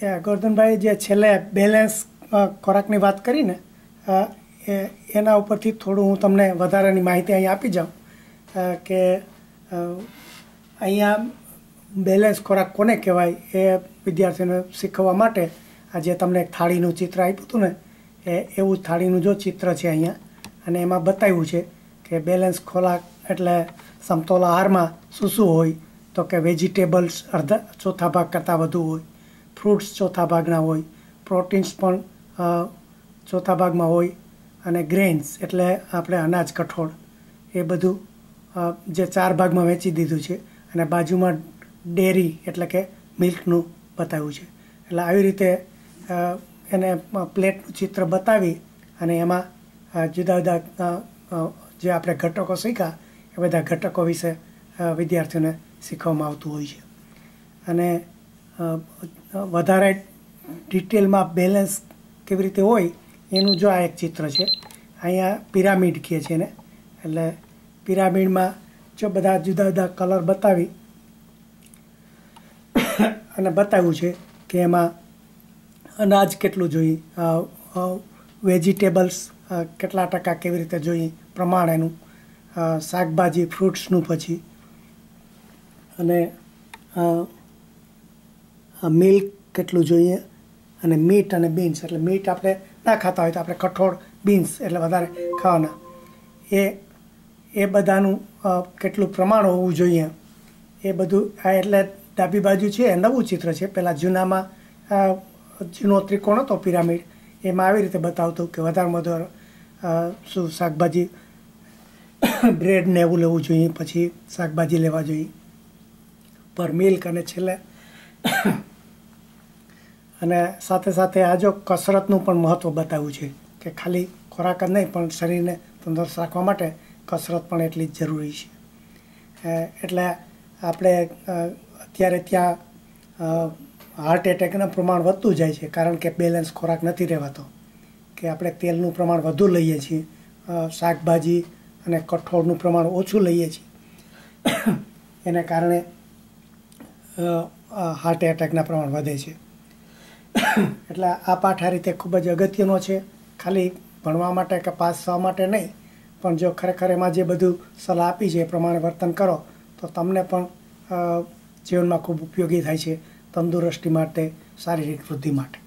એ ગોરધનભાઈ જે છેલ્લે બેલેન્સ ખોરાકની વાત કરીને એના ઉપરથી થોડું હું તમને વધારાની માહિતી અહીં આપી જાઉં કે અહીંયા બેલેન્સ ખોરાક કોને કહેવાય એ વિદ્યાર્થીઓને શીખવવા માટે આ જે તમને એક થાળીનું ચિત્ર આપ્યું હતું ને, એ, એવું થાળીનું જો ચિત્ર છે અહીંયા, અને એમાં બતાવ્યું છે કે બેલેન્સ ખોરાક એટલે સમતોલ આહારમાં શું શું હોય, તો કે વેજીટેબલ્સ અડધા ચોથા ભાગ કરતાં વધુ હોય ફ્રૂટ્સ ચોથા ભાગના હોય, પ્રોટીન્સ પણ ચોથા ભાગમાં હોય અને ગ્રેન્સ એટલે આપણે અનાજ કઠોળ, એ બધું જે ચાર ભાગમાં વેચી દીધું છે અને બાજુમાં ડેરી એટલે કે મિલ્કનું બતાવ્યું છે. એટલે આવી રીતે એને પ્લેટનું ચિત્ર બતાવી અને એમાં જુદા જુદા જે આપણે ઘટકો શીખ્યા, એ બધા ઘટકો વિશે વિદ્યાર્થીઓને શીખવામાં આવતું હોય છે. અને વધારે ડિટેલમાં બેલેન્સ કેવી રીતે હોય, એનું જો આ એક ચિત્ર છે. અહીંયા પિરામિડ કહે છે એને. એટલે પિરામિડમાં જો બધા જુદા જુદા કલર બતાવી અને બતાવ્યું છે કે એમાં અનાજ કેટલું જોઈએ વેજીટેબલ્સ કેટલા ટકા કેવી રીતે જોઈએ પ્રમાણેનું શાકભાજી, ફ્રૂટ્સનું પછી અને મિલ્ક કેટલું જોઈએ અને મીટ અને બીન્સ એટલે મીટ આપણે ના ખાતા હોય તો આપણે કઠોળ બીન્સ એટલે વધારે ખાવાના. એ એ બધાનું કેટલું પ્રમાણ હોવું જોઈએ. એ બધું, આ એટલે ડાબી બાજુ છે, એ નવું ચિત્ર છે. પહેલાં જૂનામાં જૂનો ત્રિકોણ હતો પિરામિડ. એમાં આવી રીતે બતાવતું કે વધારેમાં વધારે શું શાકભાજી બ્રેડ ને એવું લેવું જોઈએ, પછી શાકભાજી લેવા જોઈએ. પર મિલ્ક અને છેલ્લે અને સાથે સાથે આ જો કસરતનું પણ મહત્ત્વ બતાવ્યું છે કે ખાલી ખોરાક જ નહીં, પણ શરીરને તંદુરસ્ત રાખવા માટે કસરત પણ એટલી જ જરૂરી છે. એટલે આપણે અત્યારે ત્યાં હાર્ટ એટેકનું પ્રમાણ વધતું જાય છે, કારણ કે બેલેન્સ ખોરાક નથી રહેવાતો. કે આપણે તેલનું પ્રમાણ વધુ લઈએ છીએ શાકભાજી અને કઠોળનું પ્રમાણ ઓછું લઈએ છીએ. એને કારણે હાર્ટ એટેકના પ્રમાણ વધે છે. એટલે આ પાઠ આ રીતે ખૂબ જ અગત્યનો છે. ખાલી ભણવા માટે કે પાસ થવા માટે નહીં, પણ જો ખરેખર એમાં જે બધું સલાહ આપી છે એ પ્રમાણે વર્તન કરો, તો તમને પણ જીવનમાં ખૂબ ઉપયોગી થાય છે તંદુરસ્તી માટે, શારીરિક વૃદ્ધિ માટે.